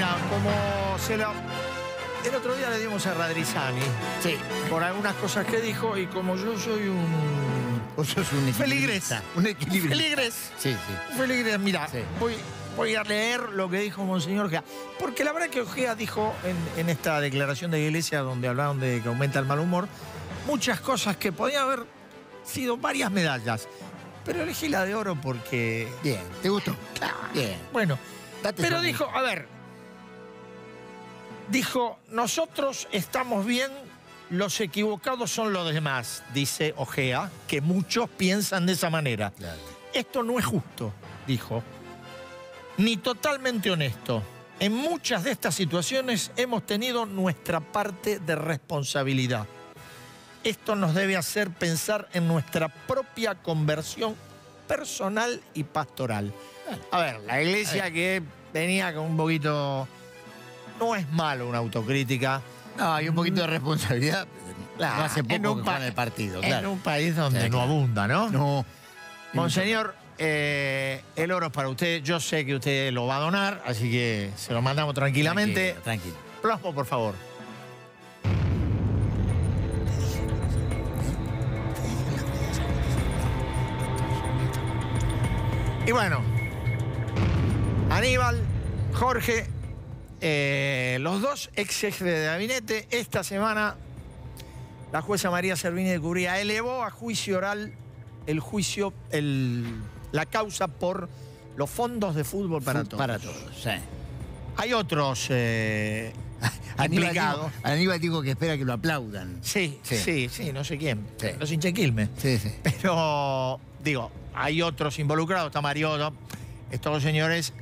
como se la... El otro día le dimos a Radrizani Sí. por algunas cosas que dijo y como yo soy un... Vos sos un Feligres. Un equilibrio. Feligres. Sí, sí. Feligres, mira, Sí. voy, voy a leer lo que dijo Monseñor Ojea. Porque la verdad que Ojea dijo en, en esta declaración de iglesia donde hablaron de que aumenta el mal humor, muchas cosas que podían haber sido varias medallas. Pero elegí la de oro porque... Bien. ¿Te gustó? Bien. Bueno, Date pero dijo, a ver, dijo, nosotros estamos bien, los equivocados son los demás, dice Ojea, que muchos piensan de esa manera. Claro. Esto no es justo, dijo, ni totalmente honesto. En muchas de estas situaciones hemos tenido nuestra parte de responsabilidad. Esto nos debe hacer pensar en nuestra propia conversión personal y pastoral. A ver, la iglesia que venía con un poquito... No es malo una autocrítica. No, hay un poquito de responsabilidad. Claro, no hace en poco un que pa- juegan el partido, En claro. un país donde no abunda, ¿no? No. Monseñor, eh, el oro es para usted. Yo sé que usted lo va a donar, así que se lo mandamos tranquilamente. Tranquilo. tranquilo. Plasmo, por favor. Y bueno, Aníbal, Jorge, eh, los dos ex jefes de gabinete, esta semana la jueza María Servini de Cubría elevó a juicio oral el juicio, el- la causa por los fondos de fútbol para todos. Para todos, sí. Hay otros eh, Aníbal implicados. dijo, Aníbal que espera que lo aplaudan. Sí, sí, Sí. sí, no sé quién. Sí. Los hinchas de Quilmes. Sí, sí. Pero, digo, hay otros involucrados, está Mariotto. Estos dos señores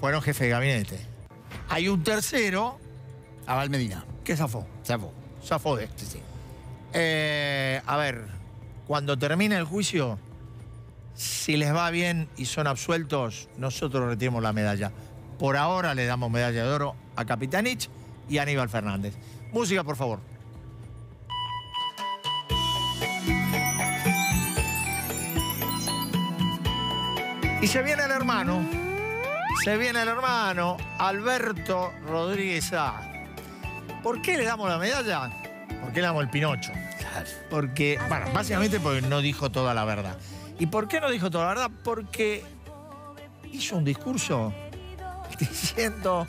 fueron jefes de gabinete. Hay un tercero Aval Medina. que zafó. Zafó. Zafó de. Sí, sí. Eh, a ver, cuando termine el juicio, si les va bien y son absueltos, nosotros retiramos la medalla. Por ahora le damos medalla de oro a Capitanich y a Aníbal Fernández. Música, por favor. Y se viene el hermano, se viene el hermano Alberto Rodríguez A. ¿Por qué le damos la medalla? ¿Por qué le damos el Pinocho? Porque, bueno, básicamente porque no dijo toda la verdad. ¿Y por qué no dijo toda la verdad? Porque hizo un discurso diciendo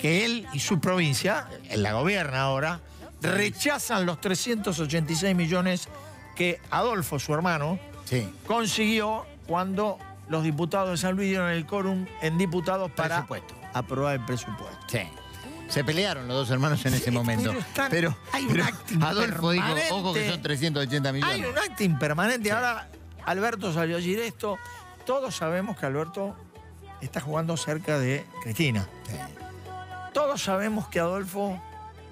que él y su provincia, él la gobierna ahora, rechazan los 386 millones que Adolfo, su hermano, Sí. consiguió cuando los diputados de San Luis dieron el quórum en diputados para Presupuesto. aprobar el presupuesto. Sí. Se pelearon los dos hermanos en ese momento. pero están- pero hay un pero acting Adolfo dijo, ojo que son 380 millones. Hay un acting permanente. Ahora Alberto salió a decir esto. Todos sabemos que Alberto está jugando cerca de Cristina. Sí. Todos sabemos que Adolfo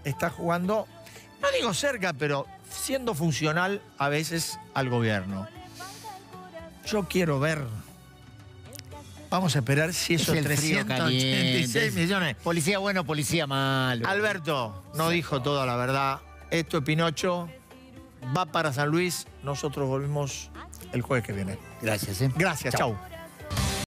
está jugando, no digo cerca, pero siendo funcional a veces al gobierno. Yo quiero ver. Vamos a esperar si Es esos el frío 386 caliente. millones. Policía bueno, policía malo. Alberto no dijo toda la verdad. Esto es Pinocho. Va para San Luis. Nosotros volvemos el jueves que viene. Gracias, ¿eh? Gracias, Chau. chau.